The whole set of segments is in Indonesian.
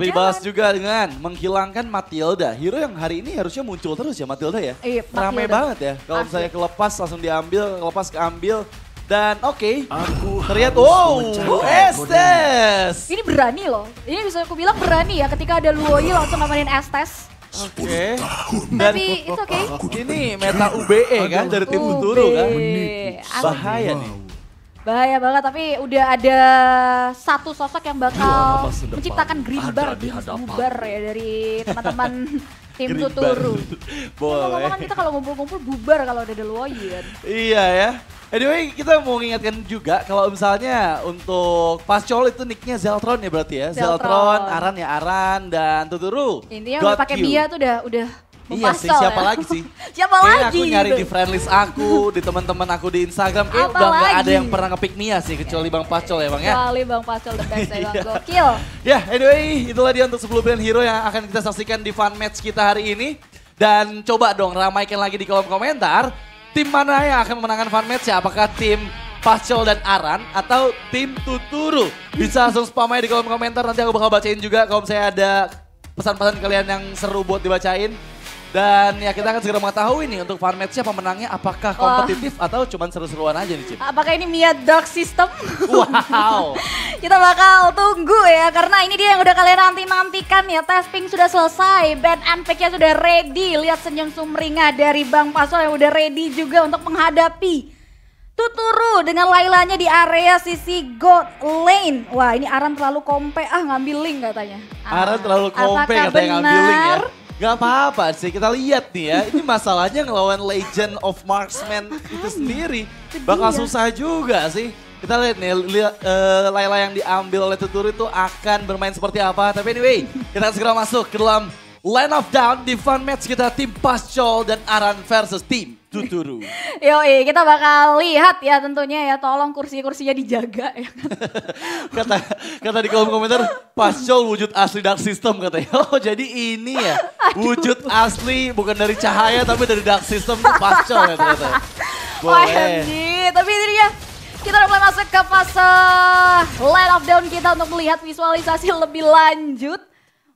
Dibahas juga dengan menghilangkan Matilda. Hero yang hari ini harusnya muncul terus ya Matilda ya. Iya, Rame Matilda. banget ya. Kalau misalnya kelepas langsung diambil, kelepas keambil. Dan oke. Aku Terlihat, wow, Estes. Ini berani loh. Ini bisa aku bilang berani ya ketika ada Luoyi langsung ngamainin Estes. Oke. Dan Tapi it's okay. ini meta UBE kan dari tim Futuro kan. Asli. Bahaya nih. Bahaya banget tapi udah ada satu sosok yang bakal menciptakan green bar, green bubar ya dari teman-teman tim Green Tuturu. Boleh. Kan kita kalau ngumpul-ngumpul bubar kalau ada kan. Iya ya. Anyway, kita mau mengingatkan juga kalau misalnya untuk Pascol itu nicknya Zeltron ya berarti ya. Zeltron. Zeltron, Aran ya Aran, dan Tuturu. Intinya udah pakai. Mia tuh udah udah Iya sih, siapa ya. lagi sih? siapa Kayaknya lagi? aku nyari gitu. di friend list aku, di teman-teman aku di Instagram. Kayak Apa udah nggak ada lagi? yang pernah ngepick Mia sih, kecuali Bang Pascol ya Bang ya. Kecuali Bang Pascal the best ya Bang Iya. Gokil. Ya, anyway, itulah dia untuk 10 pilihan hero yang akan kita saksikan di fun match kita hari ini. Dan coba dong ramaikan lagi di kolom komentar, tim mana yang akan memenangkan fun match ya? Apakah tim Pascol dan Aran atau tim Tuturu? Bisa langsung spam aja di kolom komentar, nanti aku bakal bacain juga kalau misalnya ada pesan-pesan kalian yang seru buat dibacain. Dan ya kita akan segera mengetahui nih untuk fun match-nya pemenangnya apakah Wah. kompetitif atau cuma seru-seruan aja nih Cip? Apakah ini Mia Dark System? Wow. Kita bakal tunggu ya karena ini dia yang udah kalian nanti-nantikan ya. Testing sudah selesai, band and pack-nya sudah ready. Lihat senyum sumringah dari Bang Pasol yang udah ready juga untuk menghadapi Tuturu dengan Lailanya di area sisi God Lane. Wah ini Aran terlalu kompe ah ngambil link katanya. Ah, Aran terlalu kompe apakah katanya ngambil link ya. Gak apa-apa sih, kita lihat nih ya. Ini masalahnya ngelawan Legend of Marksman itu sendiri. Bakal susah juga sih. Kita lihat nih, lihat eh, Layla yang diambil oleh Tuturu itu akan bermain seperti apa. Tapi anyway, kita segera masuk ke dalam line of down di fun match kita tim Pascol dan Aran versus tim Tuturu. Yoi, kita bakal lihat ya tentunya ya. Tolong kursi-kursinya dijaga ya. kata kata di kolom komentar Pascol wujud asli dark system katanya. Oh jadi ini ya wujud asli bukan dari cahaya tapi dari dark system itu Pascol ya ternyata. Boleh. OMG, tapi ini dia. Kita udah mulai masuk ke fase line of down kita untuk melihat visualisasi lebih lanjut.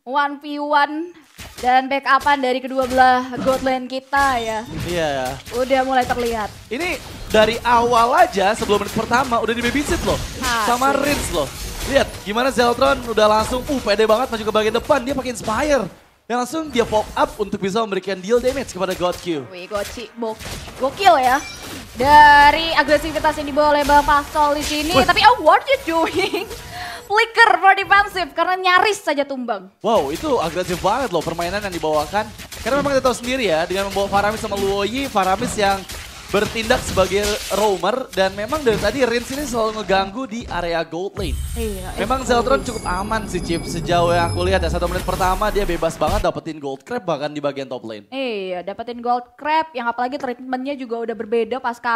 1v1 dan backupan dari kedua belah god lane kita ya. Iya ya. Udah mulai terlihat. Ini dari awal aja sebelum menit pertama udah di babysit loh. Asli. Sama Rins loh. Lihat gimana Zeltron udah langsung uh pede banget maju ke bagian depan dia pakai Inspire. Yang langsung dia pop up untuk bisa memberikan deal damage kepada God Q. Wih, goci, bo- gokil ya. Dari agresivitas yang dibawa oleh Bang Pasol di sini, Wih. tapi oh what you doing? Flicker for defensive karena nyaris saja tumbang. Wow, itu agresif banget loh permainan yang dibawakan. Karena memang kita tahu sendiri ya, dengan membawa Faramis sama Luoyi, Faramis yang bertindak sebagai roamer dan memang dari tadi Rins ini selalu ngeganggu di area gold lane. Iya, Memang Zeltron cukup aman sih Chip, sejauh yang aku lihat ya. Satu menit pertama dia bebas banget dapetin gold crab bahkan di bagian top lane. Iya, dapetin gold crab yang apalagi treatmentnya juga udah berbeda pasca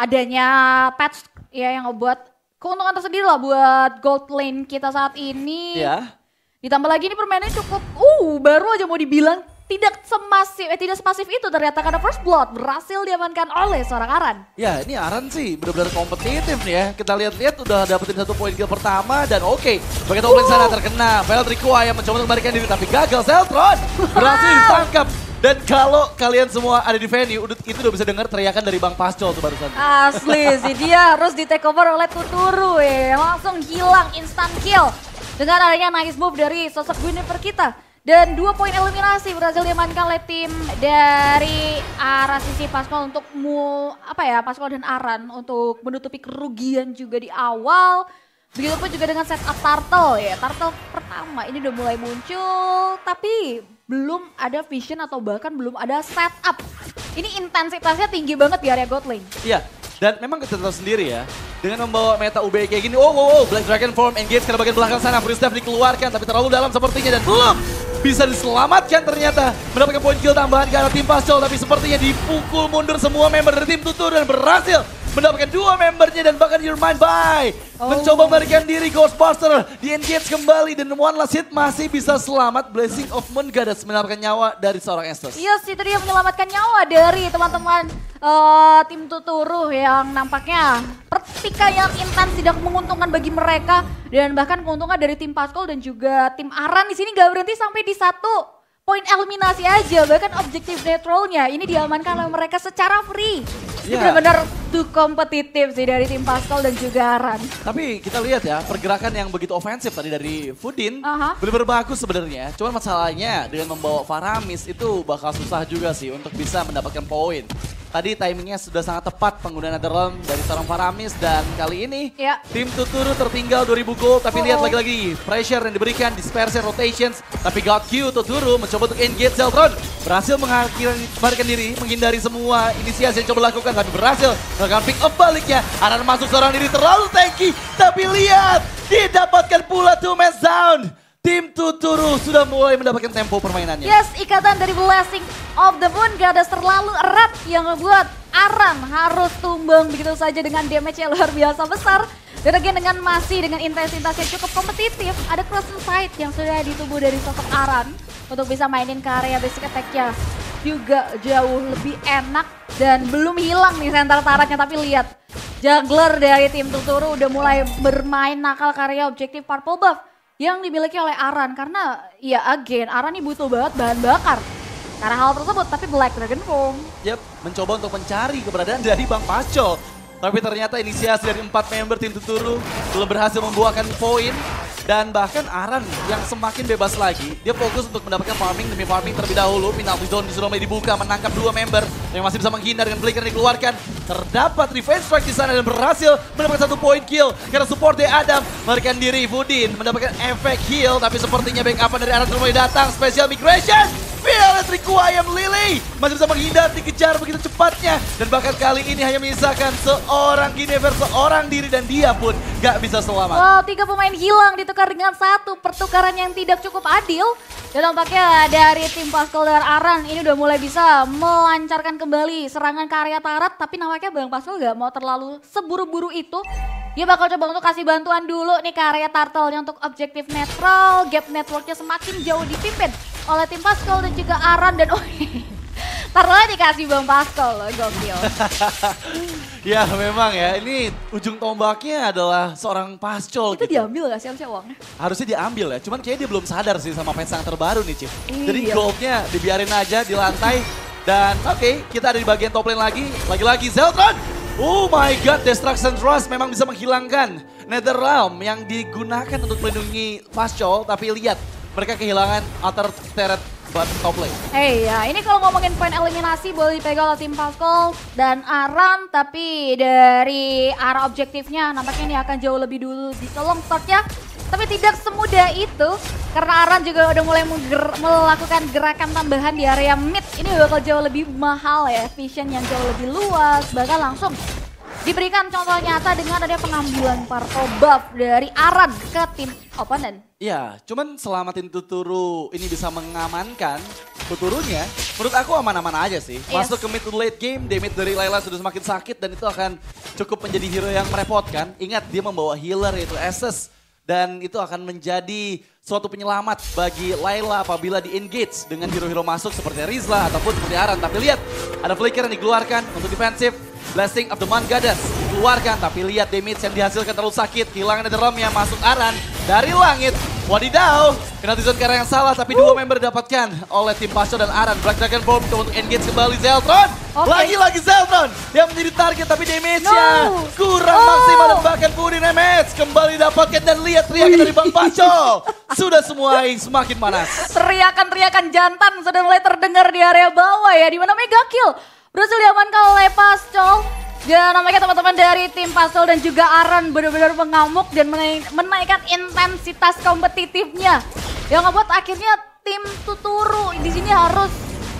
adanya patch ya yang ngebuat keuntungan tersendiri lah buat gold lane kita saat ini. Ya, Ditambah lagi ini permainannya cukup, uh baru aja mau dibilang tidak semasif, eh tidak semasif itu ternyata karena first blood berhasil diamankan oleh seorang Aran. ya ini Aran sih benar-benar kompetitif nih ya. Kita lihat-lihat udah dapetin satu poin kill pertama dan oke. Bagian top lane sana terkena. Require yang mencoba untuk membalikan diri tapi gagal. Zeltron berhasil ditangkap. Dan kalau kalian semua ada di venue, udah- itu udah bisa dengar teriakan dari Bang Pascol tuh barusan. Asli sih dia harus di take over oleh Tuturu ya. Langsung hilang instant kill. Dengan adanya nice move dari sosok Guinevere kita. Dan dua poin eliminasi berhasil diamankan oleh tim dari arah sisi Pascal untuk mu, apa ya Pascal dan Aran untuk menutupi kerugian juga di awal. Begitupun juga dengan setup Turtle ya. Turtle pertama ini udah mulai muncul tapi belum ada vision atau bahkan belum ada setup. Ini intensitasnya tinggi banget di area God lane. Iya, dan memang kita tahu sendiri ya, dengan membawa meta UB kayak gini, oh, oh, oh, Black Dragon form, engage ke bagian belakang sana, Free Step dikeluarkan, tapi terlalu dalam sepertinya, dan belum bisa diselamatkan ternyata. Mendapatkan poin kill tambahan ke arah tim Pascol, tapi sepertinya dipukul mundur semua member dari tim Tutur dan berhasil mendapatkan dua membernya dan bahkan Your Mind Bye. Oh. Mencoba melarikan diri Ghostbuster. Di engage kembali dan one last hit masih bisa selamat. Blessing of Moon Goddess mendapatkan nyawa dari seorang Estes. Yes, itu dia menyelamatkan nyawa dari teman-teman eh, tim Tuturu yang nampaknya pertikaian intens tidak menguntungkan bagi mereka dan bahkan keuntungan dari tim Paskol dan juga tim Aran di sini nggak berhenti sampai di satu poin eliminasi aja bahkan objektif netralnya ini diamankan oleh mereka secara free. Ini Iya. benar-benar too kompetitif sih dari tim Paskol dan juga Aran. Tapi kita lihat ya pergerakan yang begitu ofensif tadi dari Fudin Aha. benar-benar bagus sebenarnya. Cuman masalahnya dengan membawa Faramis itu bakal susah juga sih untuk bisa mendapatkan poin. Tadi timingnya sudah sangat tepat penggunaan Netherrealm dari seorang Faramis dan kali ini Ya. tim Tuturu tertinggal 2000 gold tapi Oh, lihat oh. lagi-lagi pressure yang diberikan dispersion rotations tapi God Q Tuturu mencoba untuk engage Zeltron berhasil mengakhirkan diri menghindari semua inisiasi yang coba lakukan tapi berhasil melakukan pick up baliknya Aran masuk seorang diri terlalu tanky tapi lihat didapatkan pula two man down tim Tuturu sudah mulai mendapatkan tempo permainannya. Yes, ikatan dari Blessing of the Moon Goddess terlalu erat yang membuat Aran harus tumbang begitu saja dengan damage yang luar biasa besar. Dan again dengan masih dengan intensitas yang cukup kompetitif, ada Crescent Sight yang sudah di tubuh dari sosok Aran untuk bisa mainin ke area basic attack-nya. Juga jauh lebih enak dan belum hilang nih center taratnya tapi lihat jungler dari tim Tuturu udah mulai bermain nakal karya objektif purple buff yang dimiliki oleh Aran. Karena ya again Aran ini butuh banget bahan bakar. Karena hal tersebut tapi Black Dragon Form Yap, mencoba untuk mencari keberadaan dari Bang Pacol. Tapi ternyata inisiasi dari empat member tim Tuturu belum berhasil membuahkan poin. Dan bahkan Aran yang semakin bebas lagi, dia fokus untuk mendapatkan farming demi farming terlebih dahulu. Penalty zone disuruh mulai dibuka, menangkap dua member yang masih bisa menghindar dengan yang dikeluarkan. Terdapat revenge strike di sana dan berhasil mendapatkan satu poin kill. Karena support dari Adam melarikan diri, Budin mendapatkan efek heal. Tapi sepertinya backupan dari Aran mulai datang. Special migration, Violet Requiem Lily masih bisa menghindar, dikejar begitu cepatnya. Dan bahkan kali ini hanya menyisakan seorang Ginever, seorang diri dan dia pun gak bisa selamat. Wow, tiga pemain hilang ditukar dengan satu pertukaran yang tidak cukup adil. Dan tampaknya dari tim Pascal dan Aran ini udah mulai bisa melancarkan kembali serangan ke area Tarat. Tapi nampaknya Bang Pascal gak mau terlalu seburu-buru itu. Dia bakal coba untuk kasih bantuan dulu nih ke area Turtle-nya untuk objektif netral. Gap networknya semakin jauh dipimpin oleh tim Pascal dan juga Aran. Dan oh Turtle dikasih Bang Pascal loh, gokil. Ya memang ya, ini ujung tombaknya adalah seorang pascol Itu gitu. diambil gak sih harusnya uangnya? Harusnya diambil ya, cuman kayaknya dia belum sadar sih sama fans yang terbaru nih. Jadi Iya. goldnya dibiarin aja di lantai. Dan oke, kita ada di bagian top lane lagi. Lagi-lagi Zeltron. Oh my god, Destruction Trust memang bisa menghilangkan Netherrealm yang digunakan untuk melindungi Pascol. Tapi lihat, mereka kehilangan Alter Turret buat top lane. Hey ya, ini kalau ngomongin poin eliminasi boleh dipegang oleh tim Pascal dan Aran, tapi dari arah objektifnya nampaknya ini akan jauh lebih dulu ditolong startnya. Tapi tidak semudah itu, karena Aran juga udah mulai melakukan gerakan tambahan di area mid. Ini bakal jauh lebih mahal ya, vision yang jauh lebih luas, bahkan langsung diberikan contoh nyata dengan ada pengambilan parto buff dari Aran ke tim opponent. Iya, cuman selamatin Tuturu ini bisa mengamankan Tuturunya, menurut aku aman-aman aja sih. Yes. Masuk ke mid to late game, damage dari Layla sudah semakin sakit dan itu akan cukup menjadi hero yang merepotkan. Ingat dia membawa healer yaitu Esses. Dan itu akan menjadi suatu penyelamat bagi Layla apabila di engage dengan hero-hero masuk seperti Rizla ataupun seperti Aran. Tapi lihat, ada flicker yang dikeluarkan untuk defensif. Blessing of the Man Goddess dikeluarkan tapi lihat damage yang dihasilkan terlalu sakit. Kehilangan yang masuk Aran dari langit. Wadidaw, penalti zone karena yang salah tapi dua member didapatkan oleh tim Pasco dan Aran. Black Dragon Form untuk engage kembali Zeltron. Lagi-lagi Zeltron yang menjadi target tapi damage-nya No. kurang Oh. maksimal dan bahkan Pudi damage kembali didapatkan dan lihat teriakan dari Bang Pasco. Sudah semua semakin panas. Teriakan-teriakan jantan sudah mulai terdengar di area bawah ya, di mana Mega Kill berhasil diamankan oleh Pascol. Dan namanya teman-teman dari tim Pascol dan juga Aran benar-benar mengamuk dan menai- menaikkan intensitas kompetitifnya. Yang ngebuat akhirnya tim Tuturu di sini harus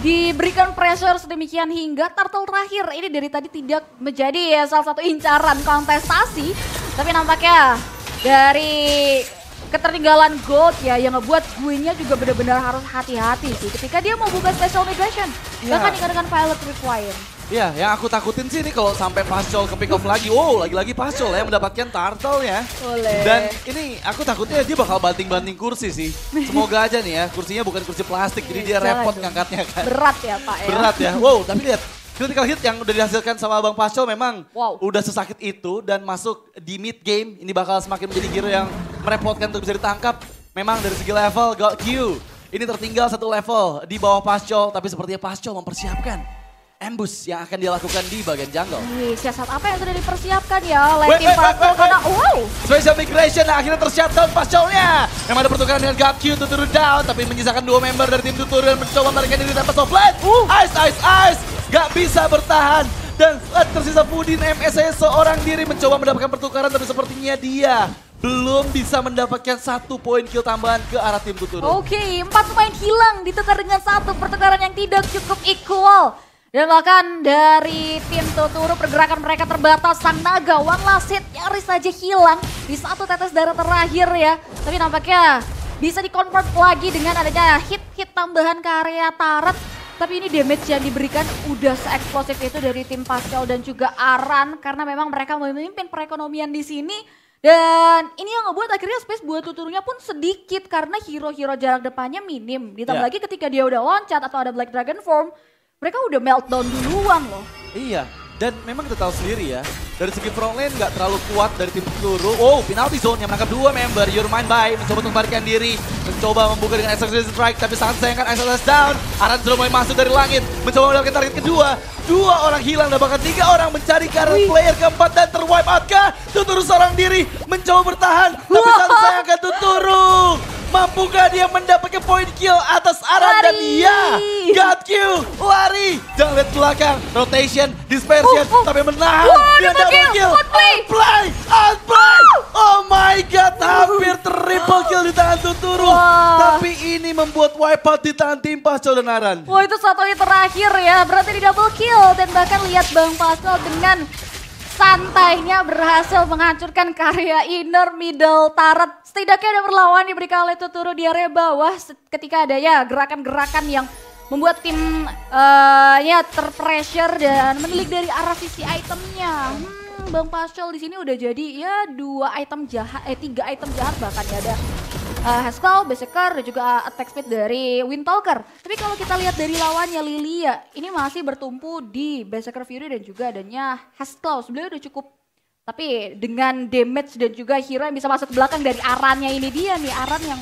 diberikan pressure sedemikian hingga turtle terakhir ini dari tadi tidak menjadi ya salah satu incaran kontestasi tapi nampaknya dari ketertinggalan gold ya yang ngebuat gue-nya juga benar-benar harus hati-hati sih ketika dia mau buka special migration Iya. bahkan dengan pilot require Iya, yang aku takutin sih ini kalau sampai Pascal ke pick off lagi. Wow, lagi-lagi Pascal ya mendapatkan turtle ya. Boleh. Dan ini aku takutnya dia bakal banting-banting kursi sih. Semoga aja nih ya, kursinya bukan kursi plastik, jadi dia Jangan repot ngangkatnya kan. Berat ya Pak ya. Berat ya. Wow, tapi lihat critical hit yang udah dihasilkan sama Bang Pascal memang Wow. udah sesakit itu dan masuk di mid game ini bakal semakin menjadi hero yang merepotkan untuk bisa ditangkap. Memang dari segi level got you. Ini tertinggal satu level di bawah Pascal tapi sepertinya Pascal mempersiapkan ambush yang akan dia lakukan di bagian jungle. Wih, siasat apa yang sudah dipersiapkan ya oleh Wait, tim wait, karena wow. Special migration nah, akhirnya tershutdown Pascalnya. Memang ada pertukaran dengan Gakyu Tuturu down tapi menyisakan dua member dari tim Tuturu dan mencoba melarikan diri tanpa softline. Uh. Ice, ice, ice. Gak bisa bertahan. Dan eh, tersisa Pudin MS saya seorang diri mencoba mendapatkan pertukaran tapi sepertinya dia belum bisa mendapatkan satu poin kill tambahan ke arah tim Tuturu. Oke, empat pemain hilang ditukar dengan satu pertukaran yang tidak cukup equal. Dan bahkan dari tim Totoro pergerakan mereka terbatas. Sang Naga, One Last Hit nyaris saja hilang di satu tetes darah terakhir ya. Tapi nampaknya bisa dikonvert lagi dengan adanya hit-hit tambahan ke area Taret. Tapi ini damage yang diberikan udah se-eksplosif itu dari tim Pascal dan juga Aran. Karena memang mereka memimpin perekonomian di sini. Dan ini yang ngebuat akhirnya space buat tuturnya pun sedikit karena hero-hero jarak depannya minim. Ditambah Ya. lagi ketika dia udah loncat atau ada Black Dragon Form, mereka udah meltdown duluan loh. Iya, dan memang kita tahu sendiri ya, dari segi front lane nggak terlalu kuat dari tim Tuturu. Oh, penalty zone yang menangkap dua member. Your Mind By mencoba untuk membalikan diri, mencoba membuka dengan Exorcism Strike, tapi sangat sayangkan Exorcism down. Aran sudah mulai masuk dari langit, mencoba mendapatkan target kedua. Dua orang hilang dan bahkan tiga orang mencari Wih. player keempat dan terwipe out kah? Tuturu seorang diri mencoba bertahan, tapi sangat sayangkan Tuturu. Mampukah dia mendapatkan poin kill atas Aran dan Lari. dia got you lari. Jangan lihat belakang. Rotation dispersion Uh, uh. tapi menahan. Wah, dia double kill, kill. Outplay. outplay outplay oh my god hampir triple kill di tangan Tuturu. Wah. tapi ini membuat wipeout di tangan tim Pascal dan Aran Wah itu satu hit terakhir ya, berarti di double kill. Dan bahkan lihat Bang Pascal dengan santainya berhasil menghancurkan karya inner middle turret. Setidaknya ada perlawan diberikan oleh Tuturu di area bawah ketika ada ya gerakan-gerakan yang membuat tim ya terpressure dan menilik dari arah sisi itemnya. Hmm, Bang Pascal di sini udah jadi ya dua item jahat, eh tiga item jahat bahkan ya ada uh, Haskell, Berserker, dan juga attack speed dari Windtalker. Tapi kalau kita lihat dari lawannya Lilia, ini masih bertumpu di Berserker Fury dan juga adanya Haskell. Sebenarnya udah cukup. Tapi dengan damage dan juga hero yang bisa masuk ke belakang dari Arannya ini dia nih. Aran yang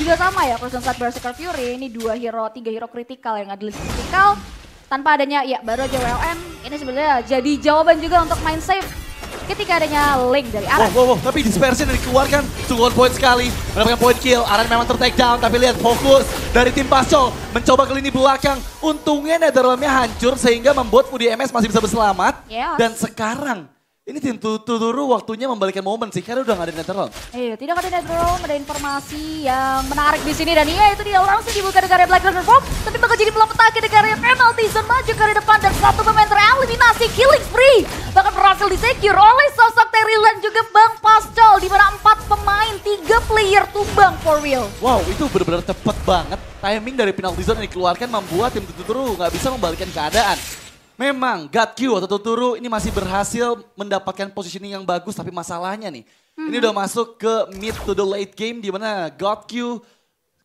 juga sama ya, Crimson Side Berserker Fury. Ini dua hero, tiga hero kritikal yang ada kritikal. Tanpa adanya, ya baru aja WLM. Ini sebenarnya jadi jawaban juga untuk main safe. Ketika adanya link dari Wow, Aran. wow, wow. Tapi dispersion yang dikeluarkan sungguh on point sekali. Mendapatkan point kill. Aran memang ter-take down. Tapi lihat fokus dari tim Pascal. Mencoba ke lini belakang. Untungnya Netherlandnya hancur sehingga membuat Fudi MS masih bisa berselamat. Yes. Dan sekarang ini tim Tuturu waktunya membalikan momen sih. Karena udah gak ada Netherland. Iya, tidak ada netral, ada informasi yang menarik di sini dan iya itu dia langsung dibuka dari area Black Dragon Form, tapi bakal jadi petaka di area penalty zone maju ke depan dan satu pemain tereliminasi killing spree bahkan berhasil disecure oleh sosok Terry dan juga Bang Pascal di mana empat pemain tiga player tumbang for real. Wow, itu benar-benar cepet banget. Timing dari penalty zone yang dikeluarkan membuat tim Tuturu nggak bisa membalikkan keadaan. Memang God Q atau Tuturu ini masih berhasil mendapatkan positioning yang bagus, tapi masalahnya nih, ini udah masuk ke mid to the late game di mana God Q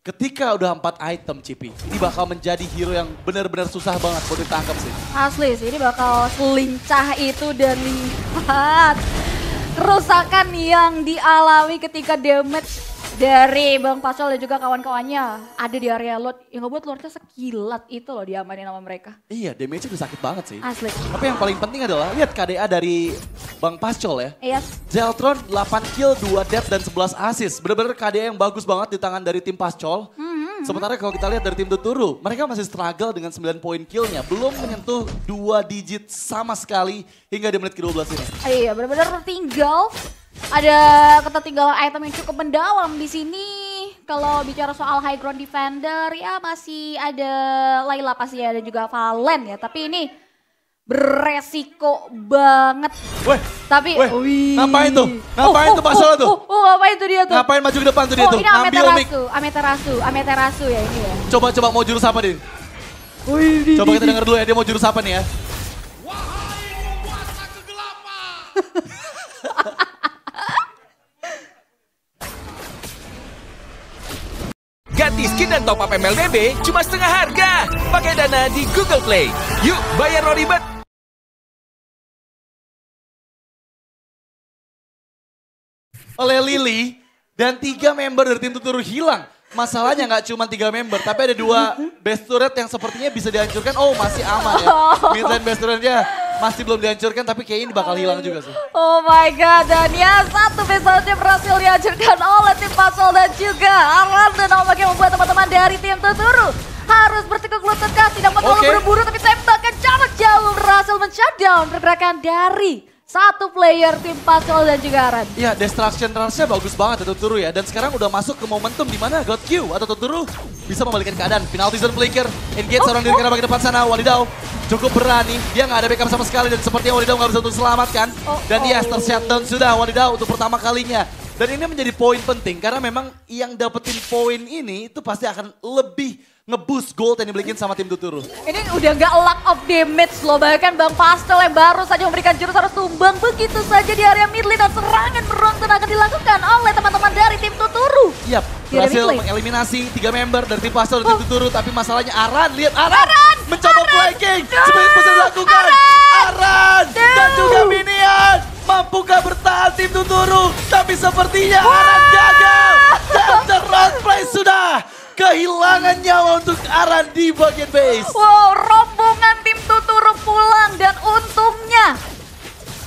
ketika udah empat item Cipi, ini bakal menjadi hero yang benar-benar susah banget buat ditangkap sih. Asli sih, ini bakal selincah itu dan lihat kerusakan yang dialami ketika damage dari Bang Pascal dan juga kawan-kawannya ada di area load yang ngebuat lordnya sekilat itu loh diamanin sama mereka. Iya, damage-nya udah sakit banget sih. Asli. Tapi yang paling penting adalah lihat KDA dari Bang Pascal ya. Iya. Zeltron 8 kill, 2 death dan 11 assist. Bener-bener KDA yang bagus banget di tangan dari tim Pascol. Sementara kalau kita lihat dari tim Tuturu, mereka masih struggle dengan 9 poin killnya. Belum menyentuh 2 digit sama sekali hingga di menit ke-12 ini. Iya, benar-benar tertinggal. Ada ketertinggalan item yang cukup mendalam di sini. Kalau bicara soal high ground defender, ya masih ada Laila pasti ada juga Valen ya. Tapi ini beresiko banget. Weh, Tapi, Weh, wih. ngapain tuh? Ngapain tuh Pascal tuh? Oh, oh, ngapain tuh dia tuh? ngapain maju ke depan tuh dia oh, tuh? ini. Ameterasu, Ameterasu, Ameterasu ya ini ya. Coba-coba mau jurus apa, Din? Coba kita denger dulu ya, dia mau jurus apa nih ya. Ganti skin dan top up MLBB cuma setengah harga. Pakai dana di Google Play. Yuk, bayar no ribet. oleh Lily dan tiga member dari tim Tuturu hilang. Masalahnya nggak cuma tiga member, tapi ada dua best turret yang sepertinya bisa dihancurkan. Oh masih aman ya. Mid lane best turretnya masih belum dihancurkan, tapi kayaknya ini bakal hilang juga sih. Oh my god, dan ya satu misalnya berhasil dihancurkan oleh tim Pasol dan juga Alan dan Omak yang membuat teman-teman dari tim Tuturu harus bertekuk lutut kah, tidak mau terlalu Oke. berburu tapi tembakan jarak jauh berhasil men-shutdown pergerakan dari satu player tim Pasol dan juga Aran. Iya, destruction rush-nya bagus banget ya Tuturu ya. Dan sekarang udah masuk ke momentum di mana God Q atau Tuturu bisa membalikkan keadaan. Penalty zone flicker, engage seorang diri karena bagian depan sana. Walidau cukup berani. Dia nggak ada backup sama sekali dan sepertinya Walidau nggak bisa untuk selamatkan. Oh, Dan oh. yes, tershutdown sudah Walidau untuk pertama kalinya. Dan ini menjadi poin penting karena memang yang dapetin poin ini itu pasti akan lebih nge-boost gold yang dimiliki sama tim Tuturu. Ini udah gak lack of damage loh, bahkan Bang Pastel yang baru saja memberikan jurus harus tumbang begitu saja di area mid lane dan serangan beruntun akan dilakukan oleh teman-teman dari tim Tuturu. Yap, berhasil mengeliminasi tiga member dari tim Pastor dan tim Oh. Tuturu. Tapi masalahnya Aran, lihat Aran, Aran! mencoba Aran! flanking. No! Seperti yang bisa dilakukan. Aran, dan No! juga Minion. Mampukah bertahan tim Tuturu? Tapi sepertinya Aran gagal. Dan the round play sudah kehilangan nyawa untuk Aran di bagian base. Wow, rombongan tim Tuturu pulang dan untungnya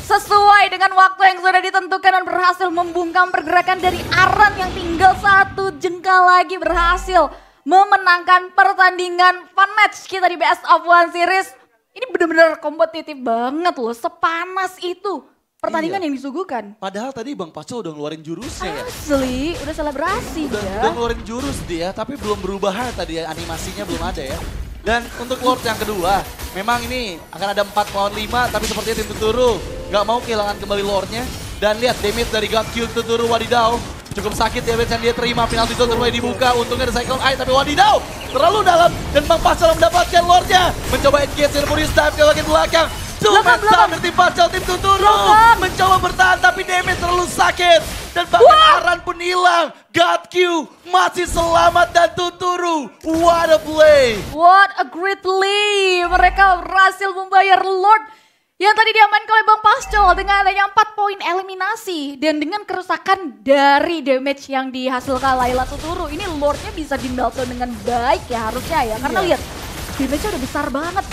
sesuai dengan waktu yang sudah ditentukan dan berhasil membungkam pergerakan dari Aran yang tinggal satu jengkal lagi berhasil memenangkan pertandingan fun match kita di Best of One Series. Ini benar-benar kompetitif banget loh, sepanas itu pertandingan Iya. yang disuguhkan. Padahal tadi Bang Paco udah ngeluarin jurusnya ya. Asli, udah selebrasi Udah, ya. udah ngeluarin jurus dia, tapi belum berubah tadi ya, animasinya belum ada ya. Dan untuk Lord yang kedua, memang ini akan ada 4 lawan 5, tapi sepertinya tim Tuturu nggak mau kehilangan kembali Lordnya. Dan lihat damage dari God Q Tuturu Wadidau. Cukup sakit ya yang dia terima penalti zone mulai dibuka. Untungnya ada cyclone eye tapi Wadidau terlalu dalam dan Bang Pascal mendapatkan Lordnya. Mencoba engage Silveris dive ke bagian belakang. Two Belakang, man belakang. down dari tim Pascal tim Tuturu. Mencoba bertahan tapi damage terlalu sakit. Dan bahkan Aran pun hilang. God Q masih selamat dan Tuturu. What a play. What a great play. Mereka berhasil membayar Lord yang tadi diamankan oleh Bang Pascal dengan adanya 4 poin eliminasi. Dan dengan kerusakan dari damage yang dihasilkan Laila Tuturu. Ini Lordnya bisa di meltdown dengan baik ya harusnya ya. Karena Iya. lihat damage-nya udah besar banget.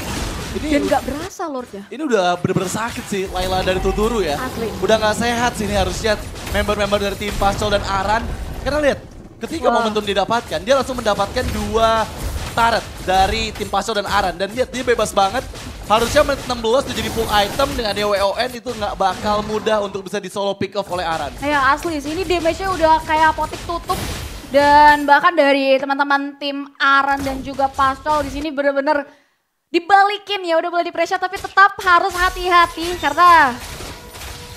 Ini- Dan gak berasa Lordnya. Ini udah bener-bener sakit sih Laila dari Tuturu ya. Asli. Udah gak sehat sih ini harusnya member-member dari tim Pascal dan Aran. Karena lihat, ketika Wah. momentum didapatkan, dia langsung mendapatkan dua turret dari tim Pascal dan Aran. Dan lihat, dia bebas banget. Harusnya menit 16 udah jadi full item dengan dia WON itu nggak bakal mudah untuk bisa di solo pick off oleh Aran. Ya asli sih ini damage-nya udah kayak potik tutup dan bahkan dari teman-teman tim Aran dan juga Pascal di sini bener-bener dibalikin ya udah boleh di pressure tapi tetap harus hati-hati karena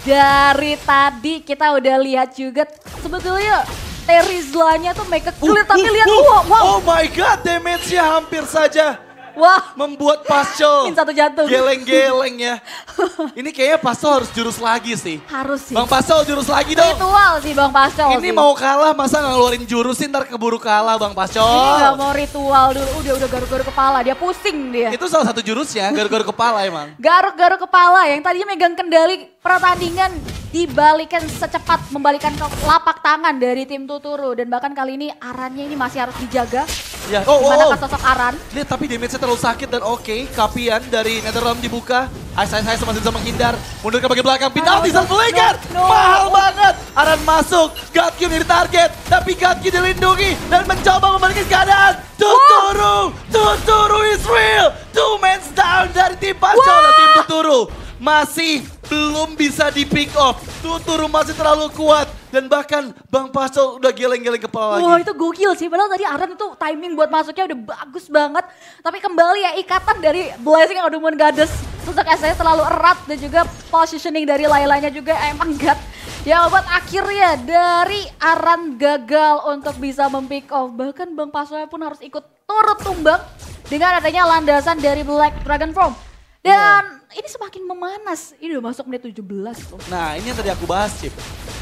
dari tadi kita udah lihat juga. Sebetulnya Terizlanya tuh make a clear tapi lihat uh, wow, wow, Oh my god, damage-nya hampir saja wah membuat Pascal Min satu jantung. geleng-geleng ya. Ini kayaknya Pascal harus jurus lagi sih. harus sih Bang Pascal jurus lagi dong. ritual sih Bang Pascal Ini sih. mau kalah masa nggak ngeluarin jurus sih ntar keburu kalah Bang Pascal. ini nggak mau ritual dulu udah udah garuk-garuk kepala dia pusing dia. Itu salah satu jurusnya, garuk-garuk kepala emang. Garuk-garuk kepala yang tadinya megang kendali pertandingan dibalikan secepat membalikan ke lapak tangan dari tim Tuturu dan bahkan kali ini Arannya ini masih harus dijaga. Ya, oh, oh, Gimana oh. kan sosok Aran? Lihat tapi damage-nya terlalu sakit dan oke. Kapian dari Netherrealm dibuka. Ice Ice Ice masih bisa menghindar. Mundur ke bagian belakang. Penalti No, Sun Flicker. no, no. Mahal banget. Aran masuk. Gatki dari target. Tapi Gatki dilindungi. Dan mencoba membalikkan keadaan. Tuturu. Tuturu is real. Two men down dari tim Pascal dan tim Tuturu. Masih belum bisa di pick off. Tuturu masih terlalu kuat. Dan bahkan Bang Pascal udah geleng-geleng kepala lagi. Wah itu gokil sih, padahal tadi Aran itu timing buat masuknya udah bagus banget. Tapi kembali ya ikatan dari Blessing yang udah Moon Goddess. Sosok saya terlalu erat dan juga positioning dari Lailanya juga emang gat. Yang membuat akhirnya dari Aran gagal untuk bisa mempick off. Bahkan Bang Pasoya pun harus ikut turut tumbang dengan adanya landasan dari Black Dragon Form. Dan ini semakin memanas. Ini udah masuk menit 17 tuh. Nah ini yang tadi aku bahas Cip.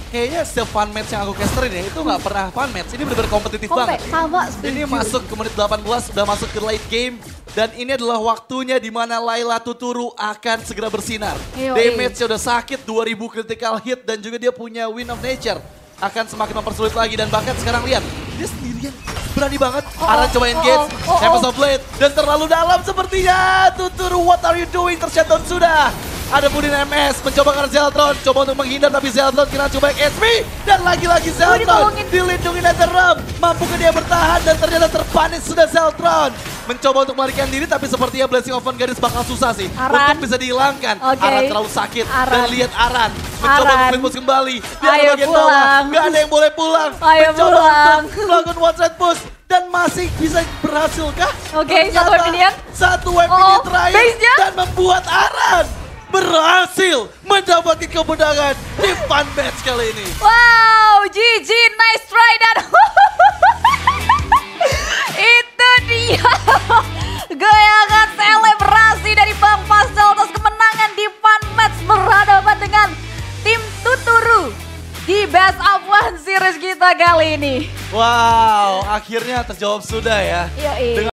Kayaknya setiap fun match yang aku casterin ya itu nggak pernah fun match. Ini bener-bener kompetitif Kompe, banget. sama Ini masuk ke menit 18, sudah masuk ke late game. Dan ini adalah waktunya di mana Laila Tuturu akan segera bersinar. Damage-nya udah sakit, 2000 critical hit dan juga dia punya Win of Nature. Akan semakin mempersulit lagi dan bahkan sekarang lihat, dia sendirian berani banget. Oh, Aran oh, coba oh, oh, oh, Tempest oh. of Blade dan terlalu dalam sepertinya. Tuturu, what are you doing? Tershutdown sudah. Ada Budin MS mencoba ke Zeltron, coba untuk menghindar tapi Zeltron kira coba XP dan lagi-lagi Zeltron dilindungi Netherrealm. Mampukah dia bertahan dan ternyata terpanis sudah Zeltron. Mencoba untuk melarikan diri tapi sepertinya Blessing of Garis bakal susah sih Aran. untuk bisa dihilangkan. Oke. Aran terlalu sakit dan Aran. lihat Aran mencoba Aran. untuk kembali. Dia Ayo bagian bawah, pulang. nggak ada yang boleh pulang. Ayo mencoba pulang. untuk melakukan one side push dan masih bisa berhasilkah? Oke, Ternyata satu weapon-nya. Satu weapon Oh, terakhir dan membuat Aran berhasil mendapatkan kemenangan di fun match kali ini. Wow, GG, nice try dan itu dia goyangan selebrasi dari Bang Pastel atas kemenangan di Fun Match berhadapan dengan tim Tuturu di Best of One Series kita kali ini. Wow, akhirnya terjawab sudah ya. Yoi. Dengan